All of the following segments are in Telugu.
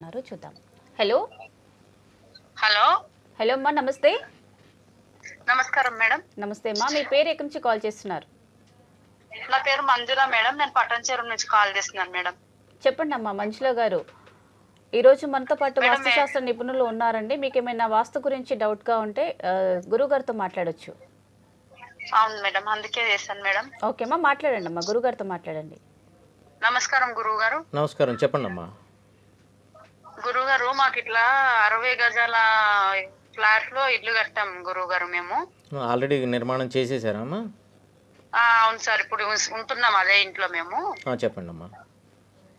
ఉన్నారు చూద్దాం. హలో? హలో? హలో అమ్మా నమస్తే. నమస్కారం మేడం. నమస్తే అమ్మా మీ పేరు ఎక్కడి నుంచి కాల్ చేస్తున్నారు? నా పేరు మంజుల మేడం నేను పట్టణచేరు నుంచి కాల్ చేస్తున్నాను మేడం. చెప్పండి అమ్మా మంజుల గారు. ఈరోజు మనతో పాటు వాస్తుశాస్త్ర నిపుణులు ఉన్నారండి. మీకు ఏమైనా వాస్తు గురించి డౌట్గా ఉంటే ఆ, గురుగారితో మాట్లాడొచ్చు. అవును మేడం అందుకే చేశాను మేడం. ఓకే అమ్మా మాట్లాడండి అమ్మా గురుగారితో మాట్లాడండి. నమస్కారం గురువు గారు. నమస్కారం చెప్పండి అమ్మా గురువు మాకు ఇట్లా అరవై గజాల ఫ్లాట్లో ఇల్లు కట్టాం గురువు గారు మేము ఆల్రెడీ నిర్మాణం చేసేసారా అమ్మా? ఆ, అవును సార్ ఇప్పుడు ఉంటున్నాం అదే ఇంట్లో మేము. చెప్పండి అమ్మా.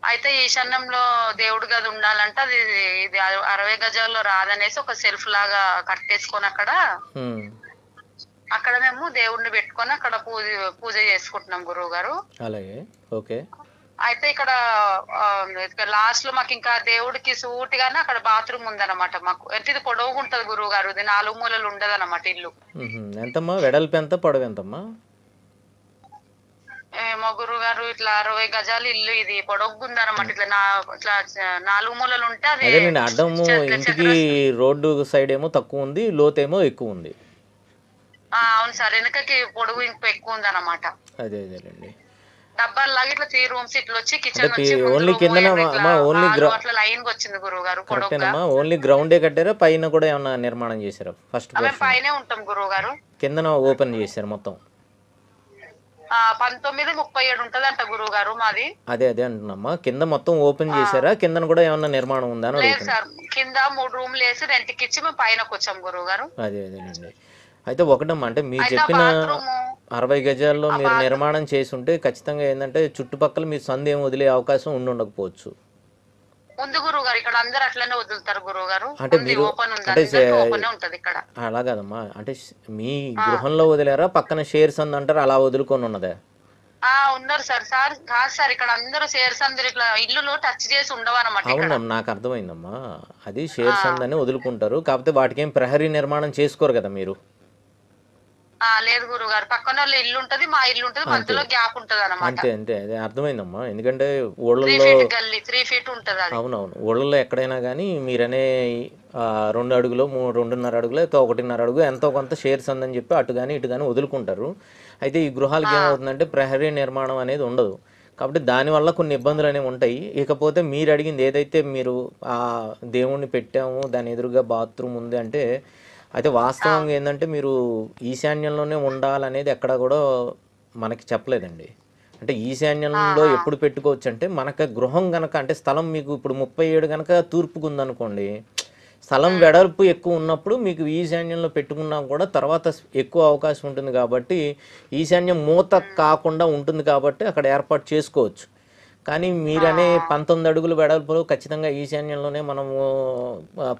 అయితే ఈశాన్యంలో దేవుడి గది ఉండాలంటే అది ఇది అర- అరవై గజాల్లో రాదనేసి ఒక సెల్ఫ్ లాగా కట్టేసుకొని అక్కడ అక్కడ మేము దేవుడిని పెట్టుకొని అక్కడ పూజ పూజ చేసుకుంటున్నాం గురువు గారు అలాగే ఓకే. అయితే ఇక్కడ లాస్ట్లో మాకు ఇంకా దేవుడికి సూటిగానే అక్కడ బాత్రూమ్ ఉందన్నమాట మాకు. అంటే ఇది పొడవుగా ఉంటది గురువు గారు ఇది నాలుగు మూలలు ఉండదు అనమాట ఇల్లు ఎంతమ్మా? వెడల్పు ఎంత? పొడవు ఎంతమ్మా? ఏమో గురువు గారు ఇట్లా అరవై గజాలు ఇల్లు ఇది. పొడవుగా ఉందన్నమాట ఇట్లా నా ఇట్లా నాలుగు మూలలు ఉంటే అది అదేనండి అడ్డము ఇంటికి రోడ్డు సైడ్ ఏమో తక్కువ ఉంది లోతేమో ఎక్కువ ఉంది. ఆ, అవును సార్. వెనకకి పొడవు ఇంకా ఎక్కువ ఉందన్నమాట. అదే అదేనండి ఇట్లా త్రీ రూమ్స్ ఇట్లా వచ్చి కిచెన్ ఓన్లీ కిందన అమ్మా, ఓన్లీ అట్లా లైన్ వచ్చింది గురువు గారు కరెక్టేనమ్మా ఓన్లీ గ్రౌండే కట్టారా పైన కూడా ఏమన్నా నిర్మాణం చేశారా? ఫస్ట్ పైనే ఉంటాం గురువు గారు కిందన ఓపెన్ చేశారు మొత్తం. ఆ, పంతొమ్మిది ముప్పై ఏడు ఉంటదంట గురువు గారు మాది. అదే అదే అంటున్నామ్మా. కింద మొత్తం ఓపెన్ చేశారా? కిందన కూడా ఏమన్నా నిర్మాణం ఉందా లేదు సార్. కింద మూడు రూమ్లు వేసి రెంట్కి ఇచ్చి మేము పైనకి వచ్చాం గురువు గారు అదే అదేనండి అయితే ఒకటమ్మా అంటే మీరు చెప్పిన అరవై గజాల్లో మీరు నిర్మాణం చేసి ఉంటే ఖచ్చితంగా ఏంటంటే చుట్టుపక్కల మీ సందు వదిలే అవకాశం ఉండి ఉండకపోవచ్చు. ఉంది గురువు గారు ఇక్కడ అందరు అట్లనే వదులుతారు గురువు గారు అంటే మీరు- ఓపెన్ అంటే ఉంటది ఇక్కడ. అలా కాదమ్మా. అంటే మీ గృహంలో వదిలేరా పక్కన షేర్ సందు అంటారు అలా వదులుకొని ఉన్నదే? ఆ ఉన్నారు సార్ సార్ కాదు సార్ ఇక్కడ అందరూ సేర్స్ అందరు ఇట్లా ఇల్లులు టచ్ చేసి ఉండవు అనమాట ఇక్కడ. అవునమ్మా నాకు అర్థమైందమ్మా. అది షేర్ సందు అని వదులుకుంటారు కాకపోతే వాటికి ఏం ప్రహరీ నిర్మాణం చేసుకోరు కదా మీరు. లేదు గురువు గారు పక్కన వాళ్ళ ఇల్లు ఉంటది మా ఇల్లు ఉంటది మధ్యలో గ్యాప్ ఉంటది అనమాట అంతే అంతే. అదే అర్థమైందమ్మా. ఎందుకంటే త్రీ ఊళ్ళల్లో ఫీట్ గల్లీ త్రీ ఫీట్ ఉంటది అది. అవునవును. ఊళ్ళల్లో ఎక్కడైనా కానీ మీరనే ఆ, రెండు అడుగులు మూ రెండున్నర అడుగులు లేకపోతే ఒకటిన్నర అడుగు ఎంతో కొంత షేర్స్ అందని చెప్పి అటు కానీ ఇటు కానీ వదులుకుంటారు. అయితే ఈ గృహాలకి ఏమవుతుందంటే ప్రహరీ నిర్మాణం అనేది ఉండదు. కాబట్టి దానివల్ల కొన్ని ఇబ్బందులు అనేవి ఉంటాయి. ఇకపోతే మీరు అడిగింది ఏదైతే మీరు ఆ దేవుణ్ణి పెట్టాము దాని ఎదురుగా బాత్రూమ్ ఉంది అంటే అయితే వాస్తవంగా ఏంటంటే మీరు ఈశాన్యంలోనే ఉండాలనేది ఎక్కడ కూడా మనకి చెప్పలేదండి. అంటే ఈశాన్యంలో ఎప్పుడు పెట్టుకోవచ్చు అంటే మనకు గృహం గనక అంటే స్థలం మీకు ఇప్పుడు ముప్పై ఏడు గనక తూర్పుకు ఉందనుకోండి స్థలం వెడల్పు ఎక్కువ ఉన్నప్పుడు మీకు ఈశాన్యంలో పెట్టుకున్నా కూడా తర్వాత ఎక్కువ అవకాశం ఉంటుంది కాబట్టి ఈశాన్యం మూత కాకుండా ఉంటుంది కాబట్టి అక్కడ ఏర్పాటు చేసుకోవచ్చు. కానీ మీరనే పంతొమ్మిది అడుగులు వెడల్పులో ఖచ్చితంగా ఈశాన్యంలోనే మనము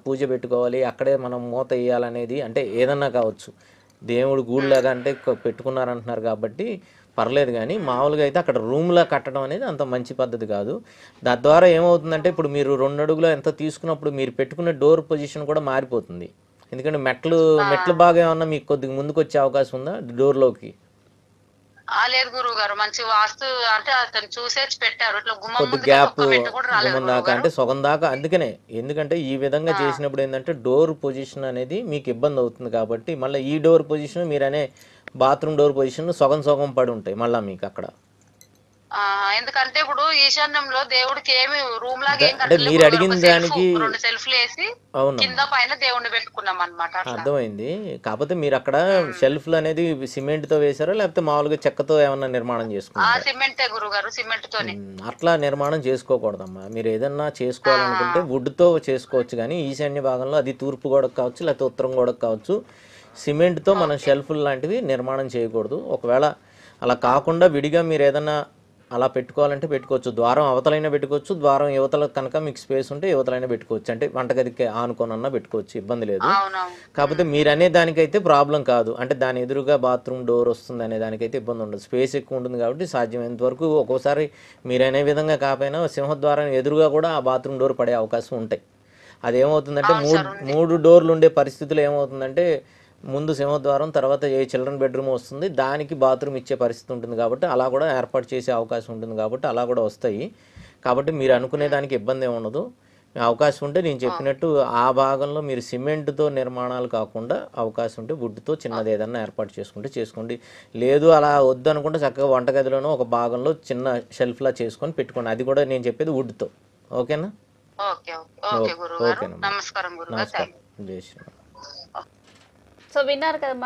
పూజ పెట్టుకోవాలి. అక్కడే మనం మూత వేయాలనేది అంటే ఏదన్నా కావచ్చు. దేవుడు గూడులాగా అంటే పెట్టుకున్నారంటున్నారు కాబట్టి పర్లేదు కానీ మామూలుగా అయితే అక్కడ రూమ్లా కట్టడం అనేది అంత మంచి పద్ధతి కాదు. దాని ద్వారా ఏమవుతుందంటే ఇప్పుడు మీరు రెండు అడుగులు ఎంత తీసుకున్నప్పుడు మీరు పెట్టుకునే డోర్ పొజిషన్ కూడా మారిపోతుంది. ఎందుకంటే మెట్లు మెట్ల బాగా ఏమన్నా మీకు కొద్దిగా ముందుకు వచ్చే అవకాశం ఉందా? డోర్లోకి. లేదు గురువు గారు మంచి వాస్తు అంటే అతను చూసేసి పెట్టారు. ఇట్లా గుమ్మం గ్యాప్ దాకా అంటే సగం దాకా అందుకనే. ఎందుకంటే ఈ విధంగా చేసినప్పుడు ఏంటంటే డోర్ పొజిషన్ అనేది మీకు ఇబ్బంది అవుతుంది కాబట్టి మళ్ళీ ఈ డోర్ పొజిషన్ మీరు అనే బాత్రూమ్ డోర్ పొజిషన్ సగం సగం పడి ఉంటాయి మళ్ళీ మీకు అక్కడ. ఎందుకంటే ఇప్పుడు ఈశాన్యంలో దేవుడికి ఏమి రూమ్ లాగా అంటే మీరు. అడిగిన సెల్ఫ్, దానికి- రెండు సెల్ఫ్లు వేసి కింద పైన దేవుడిని పెట్టుకున్నాం అనమాట అర్థమైంది. కాకపోతే మీరు అక్కడ షెల్ఫ్లు అనేది సిమెంట్తో వేసారా లేకపోతే మామూలుగా చెక్కతో ఏమన్నా నిర్మాణం చేసుకున్నారా? సిమెంటే సిమెంట్ తోని అట్లా నిర్మాణం చేసుకోకూడదమ్మా. మీరు ఏదన్నా చేసుకోవాలనుకుంటే వుడ్తో చేసుకోవచ్చు కానీ ఈశాన్య భాగంలో అది తూర్పు గోడకు కావచ్చు లేకపోతే ఉత్తరం గోడకు కావచ్చు సిమెంట్తో మనం షెల్ఫ్లు లాంటివి నిర్మాణం చేయకూడదు. ఒకవేళ అలా కాకుండా విడిగా మీరు ఏదన్నా అలా పెట్టుకోవాలంటే పెట్టుకోవచ్చు. ద్వారం అవతలైనా పెట్టుకోవచ్చు. ద్వారం యువతల కనుక మీకు స్పేస్ ఉంటే యువతలైనా పెట్టుకోవచ్చు. అంటే వంటగదికి ఆనుకోనన్నా పెట్టుకోవచ్చు. ఇబ్బంది లేదు. కాకపోతే మీరు అనే దానికైతే ప్రాబ్లం కాదు. అంటే దాని ఎదురుగా బాత్రూమ్ డోర్ వస్తుంది అనే దానికైతే ఇబ్బంది ఉండదు. స్పేస్ ఎక్కువ ఉంటుంది కాబట్టి సాధ్యమైనంత వరకు ఒక్కోసారి మీరు అనే విధంగా కాకపోయినా సింహద్వారం ఎదురుగా కూడా ఆ బాత్రూమ్ డోర్ పడే అవకాశం ఉంటాయి. అదేమవుతుందంటే మూడు మూడు డోర్లు ఉండే పరిస్థితులు ఏమవుతుందంటే ముందు సింహద్వారం తర్వాత ఏ చిల్డ్రన్ బెడ్రూమ్ వస్తుంది దానికి బాత్రూమ్ ఇచ్చే పరిస్థితి ఉంటుంది కాబట్టి అలా కూడా ఏర్పాటు చేసే అవకాశం ఉంటుంది కాబట్టి అలా కూడా వస్తాయి. కాబట్టి మీరు అనుకునే దానికి ఇబ్బంది ఏమి ఉండదు. అవకాశం ఉంటే నేను చెప్పినట్టు ఆ భాగంలో మీరు సిమెంట్తో నిర్మాణాలు కాకుండా అవకాశం ఉంటే వుడ్తో చిన్నది ఏదన్నా ఏర్పాటు చేసుకుంటే చేసుకోండి. లేదు అలా వద్దు అనుకుంటే చక్కగా వంటగదిలోనో ఒక భాగంలో చిన్న షెల్ఫ్లా చేసుకొని పెట్టుకోండి. అది కూడా నేను చెప్పేది వుడ్తో ఓకేనా? ఓకే ఓకే ఓకే గురువు గారు ఓకేనమ్మా. నమస్కారం గురువు గారు నమస్కారం జై శ్రీరామ్. సో విన్నారు కదా